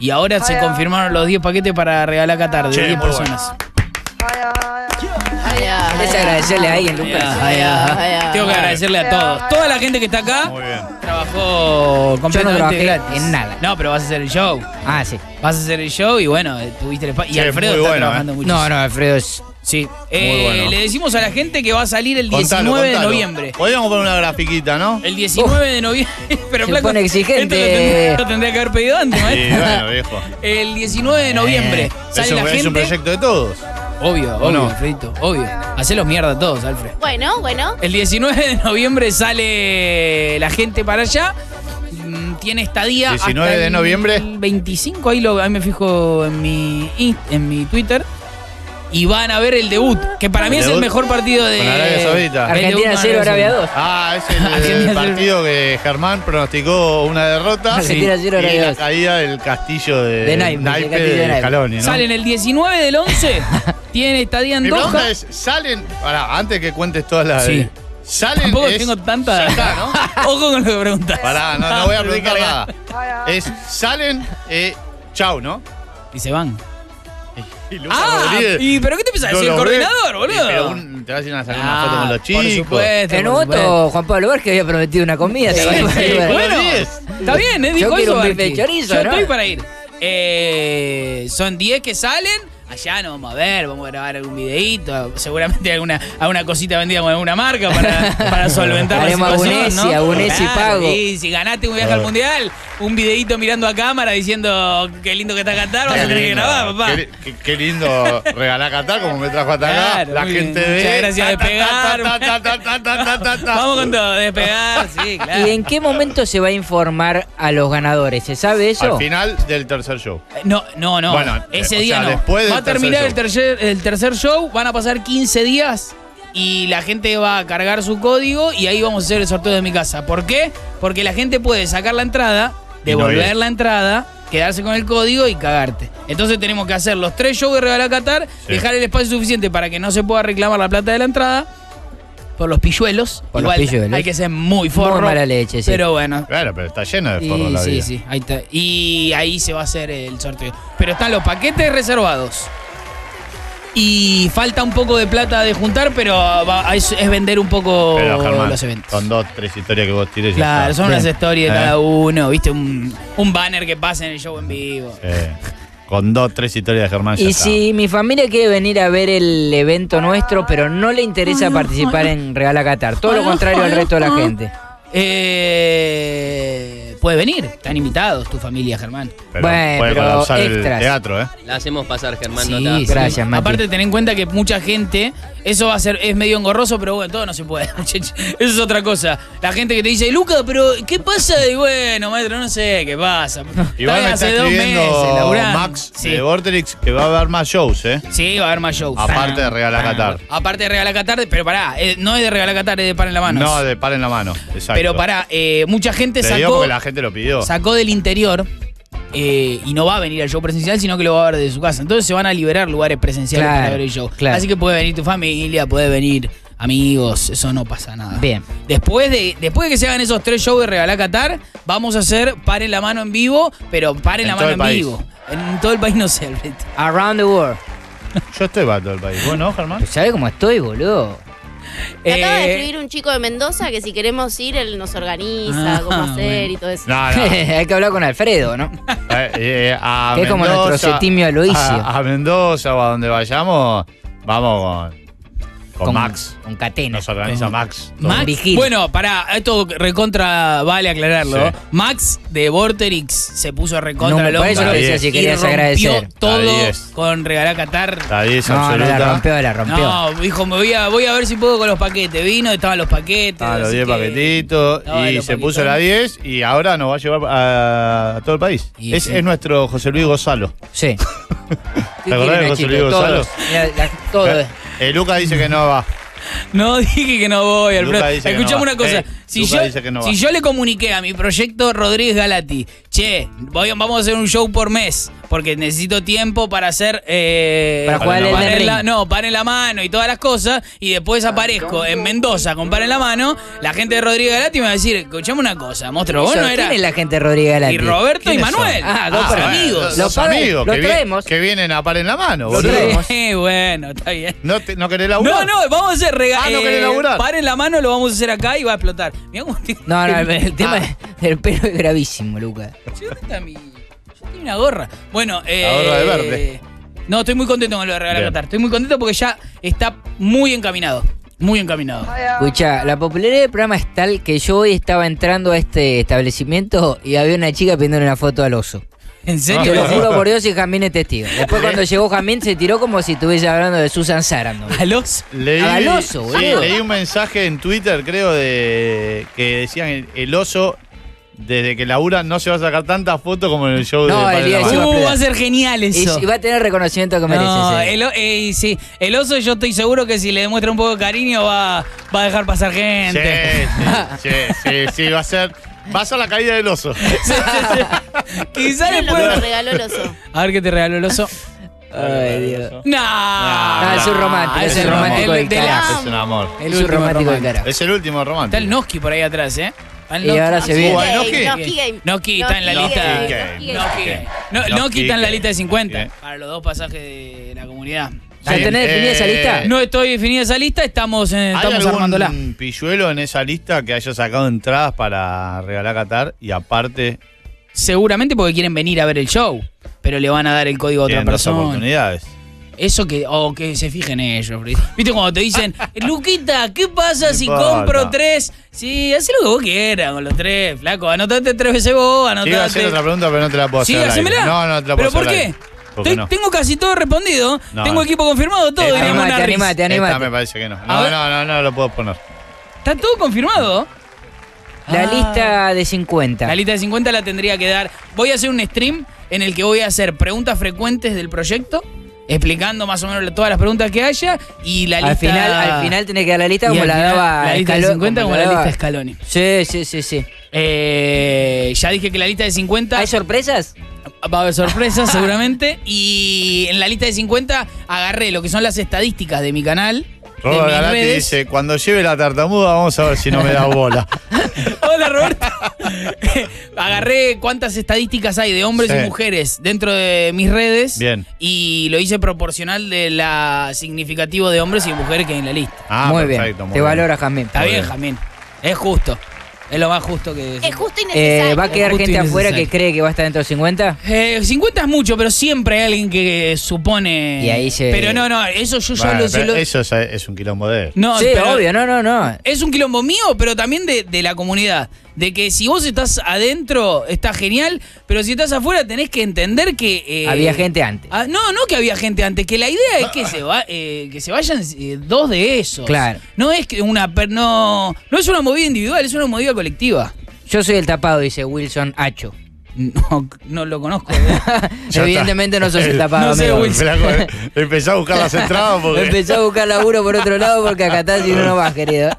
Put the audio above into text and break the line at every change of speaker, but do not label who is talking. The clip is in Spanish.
Y ahora se confirmaron los 10 paquetes para regalar a Qatar de
Che,
10
muy
personas.
¿Querés agradecerle a alguien, Lucas?
Tengo que agradecerle a todos. Toda la gente que está acá
Muy bien.
trabajó completamente
trabajé
gratis.
en nada.
No, pero vas a hacer el show.
Ah, sí.
Vas a hacer el show y bueno, eh, tuviste el espacio. Y Alfredo
muy
está
bueno,
trabajando
eh.
mucho.
No, no, Alfredo es.
Sí. Eh,
bueno.
Le decimos a la gente que va a salir el 19
Contalo,
de noviembre.
Podríamos poner una grafiquita, ¿no?
El 19 de noviembre. Pero
Se
flaco,
pone exigente.
Esto lo tendría, lo tendría que haber pedido antes,
Sí,
maestro.
bueno, viejo.
El 19 de noviembre
Eh,
sale
Es un,
la
es un
gente.
proyecto de todos.
Obvio, obvio,
no?
Alfredito, obvio. Hacelos mierda a todos, Alfred.
Bueno, bueno.
El 19 de noviembre sale la gente para allá. Mm, Tiene estadía.
19
hasta
de
el
noviembre.
25, ahí, lo, ahí me fijo en mi, in- en mi Twitter. Y van a ver el debut, que para mí
¿El
es el
debut?
mejor partido de.
Con Arabia Saudita.
Argentina
con
0, Arabia 2.
Ah, es el,
Argentina
partido que Germán pronosticó una derrota.
Argentina
Sí.
cero,
y
Arabia
la caída del castillo de,
De Naipe, de
de
Naipe.
Scaloni, ¿no?
Salen el 19 del 11. tienen estadía en
Mi
Doha.
pregunta es, ¿salen? Pará, antes que cuentes todas las...
Sí.
¿Salen?
Tampoco
es-
tengo tanta.
Ya está, ¿no?
Ojo con lo que preguntas.
Pará, no, no voy a preguntar nada. Es, salen, eh, chau, ¿no?
Y se van.
Y Lucas
Ah,
Rodríguez
¿y pero qué te pensás?
no
¿Es el coordinador,
Y,
boludo?
pero un- te vas a ir a sacar
Ah,
una foto con los
Por
chicos.
supuesto.
En
por
un
supuesto.
voto, Juan Pablo Vázquez había prometido una comida. ¿te
Sí,
acordás?
sí,
Bueno,
bueno,
Los 10.
está bien, ¿eh? Dijo
Yo quiero
eso,
un bife de
Barqui.
chorizo,
Yo
¿no?
estoy para ir. Eh, son 10 que salen. Allá nos vamos a ver, vamos a grabar algún videíto, seguramente alguna, alguna cosita vendida con alguna marca para, para solventar la
Haremos
situación,
abunesi,
¿no?
pago.
Y si ganaste un viaje al mundial, un videíto mirando a cámara diciendo qué lindo que está Qatar, vas a tener que
lindo,
grabar, papá.
Qué, qué- qué lindo regalar Qatar como me trajo hasta acá.
Claro,
la gente
bien.
ve.
Muchas gracias, despegar. Vamos con todo, despegar, sí, claro.
¿Y en qué momento se va a informar a los ganadores? ¿Se sabe eso?
Al final del tercer show.
No, no, no.
Bueno,
Ese
eh, o
día
sea,
no.
después del
va a terminar el
tercer
tercer, el tercer show, van a pasar 15 días y la gente va a cargar su código y ahí vamos a hacer el sorteo de mi casa. ¿Por qué? Porque la gente puede sacar la entrada,
No
devolver la entrada, quedarse con el código y cagarte. Entonces tenemos que hacer los tres shows de Regalar Qatar,
Sí.
dejar el espacio suficiente para que no se pueda reclamar la plata de la entrada. Por los pilluelos.
Por los
Igual
pilluelos.
hay que ser muy forro.
Muy mala leche, sí.
Pero bueno,
Claro, pero está lleno de forros
y,
la
sí,
vida.
sí, ahí está. Y ahí se va a hacer el sorteo. Pero están los paquetes reservados. Y falta un poco de plata de juntar, pero va- es, es vender un poco
Pero Germán,
los eventos.
con dos, tres historias que vos tires. ya
Claro,
está.
son unas
Bien.
stories de
Eh.
cada uno, viste, un, un banner que pasa en el show en vivo.
Eh, con dos, tres historias de Germán ya
Y
está.
si mi familia quiere venir a ver el evento nuestro, pero no le interesa participar en Regala Qatar, todo lo contrario al resto de la gente.
Eh, puede venir, están invitados tu familia, Germán.
Pero
Bueno,
puede
pero
colapsar el
extras.
teatro, ¿eh?
La hacemos pasar, Germán,
Sí,
no te das
sí.
Gracias, Mati.
Aparte, ten en cuenta que mucha gente, eso va a ser, es medio engorroso, pero bueno, todo no se puede. muchachos. Eso es otra cosa. La gente que te dice, Luca, pero ¿qué pasa? Y bueno, maestro, no sé qué pasa.
Igual me está
hace dos
escribiendo
meses laburando.
Max
Sí.
de Vorterix que va a haber más shows, ¿eh?
Sí, va a haber más shows.
Aparte de Regalar Qatar.
Aparte de Regalar Qatar, pero pará, eh, no es de Regalar Qatar, es de Par en la mano.
No, de par en la mano. Exacto.
pero pará, eh, mucha gente
Te digo
sacó,
porque la gente lo pidió.
sacó del interior. Eh, y no va a venir al show presencial, sino que lo va a ver desde su casa. Entonces se van a liberar lugares presenciales
Claro,
para ver el show.
claro.
Así que puede venir tu familia, puede venir amigos, eso no pasa nada.
Bien.
Después de, después de que se hagan esos tres shows de Regalar Qatar, vamos a hacer Paren la mano en vivo, pero Paren
En
la mano en
país.
vivo. En todo el país no sé.
Around the world.
Yo estoy para todo el país. ¿Vos no, Germán?
¿Sabes cómo estoy, boludo?
Me acaba de
Eh,
escribir un chico de Mendoza que si queremos ir, él nos organiza,
Ah,
cómo hacer
bueno.
y todo eso.
No, no.
Hay que hablar con Alfredo, ¿no?
Eh, eh, a
Que es como nuestro Septimio Aloisio.
A, a Mendoza o a donde vayamos, vamos con, con, Max.
Con Catena.
Nos organiza
Con-
Max.
Max,
Vigil.
bueno, pará, esto recontra vale aclararlo.
Sí.
Max de Vorterix se puso recontra
No, por eso lo
decía,
si querías agradecer.
todo
La 10.
con regalar Qatar.
La 10
No, no, la rompió, la rompió.
No, dijo, me voy a, voy a ver si puedo con los paquetes. Vino, estaban los paquetes.
Ah, los
así
10
que-
paquetitos. Y se puso la 10 y ahora nos va a llevar a, a todo el país.
Y
es,
sí.
es nuestro José Luis Gonzalo.
Sí.
¿Te acordás de José Luis Gonzalo?
Mira, la- todo.
Eh, Lucas dice que no va.
No dije que no voy,
Luca
Alfredo. Escuchame
no
una cosa.
Eh,
Si, yo,
dice que no
si
va.
yo le comuniqué a mi proyecto Rodríguez Galati, che, voy- vamos a hacer un show por mes, porque necesito tiempo para hacer... eh,
Para
jugar el
Pan
Elden
en la-. No, pan en la mano y todas las cosas, y después aparezco en Mendoza con pan en la mano, la gente de Rodríguez Galati me va a decir, escuchame una cosa, monstruo, vos no
¿Quién
era...
es la gente de Rodríguez Galati?
Y Roberto y. Manuel.
Ah, dos
Ah, amigos.
Lo
Los amigos
lo
que, vi-
traemos.
que vienen a par en la mano, boludo.
traemos.
Eh, bueno, está bien.
¿No, te- ¿No querés laburar?
No, no, vamos a hacer regalos.
Ah, ¿no querés laburar?
Par en la mano lo vamos a hacer acá y va a explotar. Mirá cómo tiene-
No, no, el, el tema
Ah.
del pelo es gravísimo, Luca.
¿Dónde está mi.? Yo tengo una gorra. Bueno, eh.
La gorra de verde.
No, estoy muy contento con lo de regalar. Qatar. Estoy muy contento porque ya está muy encaminado. Muy encaminado.
Escucha, la popularidad del programa es tal que yo hoy estaba entrando a este establecimiento y había una chica pidiéndole una foto al oso.
¿En
Te
serio?
lo juro por Dios y Jamín es testigo. Después cuando llegó Jamín se tiró como si estuviese hablando de Susan Sarandon.
¿A los?
Leí,
Al oso,
sí,
boludo.
leí un mensaje en Twitter, creo, de que decían el, el oso, desde que labura, no se va a sacar tantas fotos como en el show
No,
de
el día de.
Uh, va a ser genial eso.
y va a tener reconocimiento que merece.
No, el, eh, sí, el oso yo estoy seguro que si le demuestra un poco de cariño va, va a dejar pasar
Sí,
gente.
sí, sí, sí, sí, va a ser. Va a la caída del oso.
Sí, sí. Quizá
lo
después...
que me regaló el oso.
A ver qué te regaló el oso.
Ay, Dios.
No,
Ah,
es un romántico,
es
es
el
un romántico
el
del carajo.
Es un amor.
El
Es un
último
romántico del carajo.
Es el último romántico.
Está el Noski por ahí atrás, ¿eh?
Y ahora se viene.
Noki.
Noki
está en la lista.
Noki.
No, está en la lista de 50
Bien.
para los dos pasajes de la comunidad.
¿Ya tenés definida esa
eh,
lista?
No estoy definida esa lista, estamos, eh,
¿Hay
estamos
algún
armándola.
pilluelo en esa lista que haya sacado entradas para regalar a Qatar y aparte
Seguramente porque quieren venir a ver el show, pero le van a dar el código a otra
tienen dos
persona.
oportunidades?
Eso que, o que se fijen ellos. ¿Viste cuando te dicen, Luquita, ¿qué pasa si
importa.
compro tres? Sí, haz lo que vos quieras con los tres, flaco. Anotate tres veces vos,
Te iba a
anotate.
hacer otra pregunta, pero no te la puedo
Sí,
hacer. al aire.
hacémela.
No, no te la puedo
¿Pero
hacer
por
al
qué?
aire. Porque
Te-
no.
Tengo casi todo respondido.
No,
tengo
no.
equipo confirmado, todo.
Eh,
diría
Animate, animate,
Esta me parece que no. No, no, no, no lo puedo poner.
Está todo confirmado.
La
Ah.
lista de 50.
La lista de 50 la tendría que dar. Voy a hacer un stream en el que voy a hacer preguntas frecuentes del proyecto, explicando más o menos todas las preguntas que haya y la lista.
al, final, al final tenés que dar la lista como la
final,
daba
La lista de
Scalo-
50 como
la
la
daba-
lista Scaloni.
Sí, sí, sí, sí.
Eh, ya dije que la lista de 50
¿Hay sorpresas?
va a haber sorpresas seguramente. Y en la lista de 50 agarré lo que son las estadísticas de mi canal. De
Robert
mis
Galati dice, cuando lleve la tartamuda vamos a ver si no me da bola.
Hola Roberto. Agarré cuántas estadísticas hay de hombres
Sí.
y mujeres dentro de mis redes.
Bien.
Y lo hice proporcional de la significativo de hombres y mujeres que hay en la lista.
Ah,
muy
perfecto,
bien.
muy
Te
bien.
valora, Jamín.
Está
Muy
bien. Jamín. Es justo. Es lo más justo que
Es justo y
Eh,
necesario.
¿Va a quedar gente afuera que cree que va a estar dentro de 50?
Eh, 50 es mucho, pero siempre hay alguien que supone.
Y ahí se-
Pero no, no, eso yo ya
Bueno,
lo, lo-
Eso es, es un quilombo de él.
No,
sí,
pero
obvio, no, no, no.
Es un quilombo mío, pero también de, de la comunidad. De que si vos estás adentro, está genial, pero si estás afuera tenés que entender que... eh,
Había gente antes.
ah, no, no que había gente antes, que la idea es que se, va, eh, que se vayan eh, dos de esos.
Claro.
No es que una... No, no es una movida individual, es una movida colectiva.
Yo soy el tapado, dice Wilson Hacho.
No, no lo conozco. ¿eh?
Evidentemente no sos el tapado,
No sé. Wilson.
Eh, Empezá a buscar las entradas porque...
Empezó a buscar laburo por otro lado porque acá está si no no vas, querido.